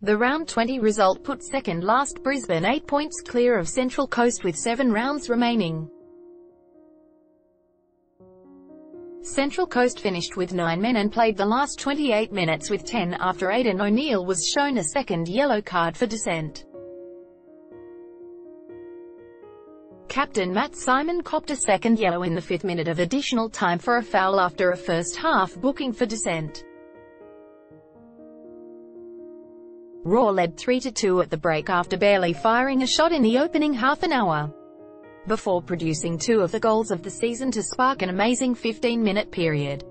The round 20 result put second last Brisbane 8 points clear of Central Coast with 7 rounds remaining. Central Coast finished with 9 men and played the last 28 minutes with 10 after Aiden O'Neill was shown a second yellow card for dissent. Captain Matt Simon copped a second yellow in the fifth minute of additional time for a foul after a first half booking for dissent. Roar led 3-2 at the break after barely firing a shot in the opening half an hour, before producing two of the goals of the season to spark an amazing 15-minute period.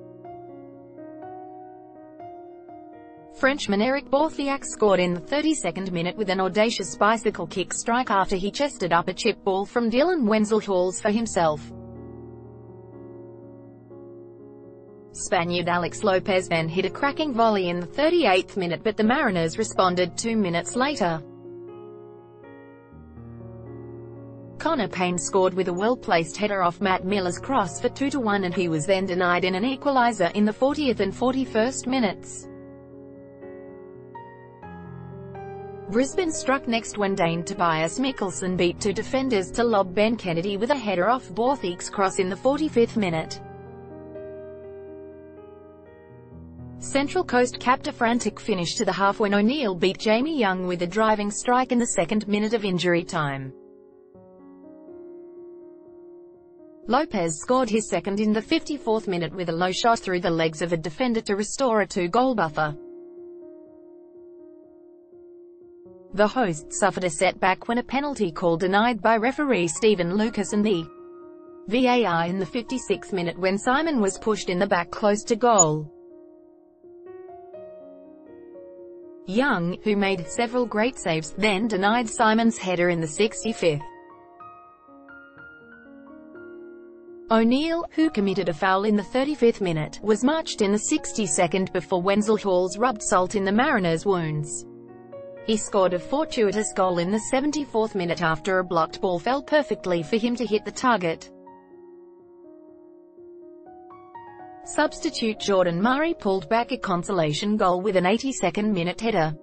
Frenchman Eric Bautheac scored in the 32nd minute with an audacious bicycle kick strike after he chested up a chip ball from Dylan Wenzel-Halls for himself. Spaniard Alex Lopez then hit a cracking volley in the 38th minute but the Mariners responded two minutes later. Connor Pain scored with a well-placed header off Matt Millar's cross for 2-1 and he was then denied in an equaliser in the 40th and 41st minutes. Brisbane struck next when Dane Tobias Mikkelsen beat two defenders to lob Ben Kennedy with a header off Bautheac's cross in the 45th minute. Central Coast capped a frantic finish to the half when O'Neill beat Jamie Young with a driving strike in the second minute of injury time. Lopez scored his second in the 54th minute with a low shot through the legs of a defender to restore a two-goal buffer. The hosts suffered a setback when a penalty call denied by referee Stephen Lucas and the VAR in the 56th minute when Simon was pushed in the back close to goal. Young, who made several great saves, then denied Simon's header in the 65th. O'Neill, who committed a foul in the 35th minute, was marched in the 62nd before Wenzel-Halls rubbed salt in the Mariners' wounds. He scored a fortuitous goal in the 74th minute after a blocked ball fell perfectly for him to hit the target. Substitute Jordan Murray pulled back a consolation goal with an 82nd minute header.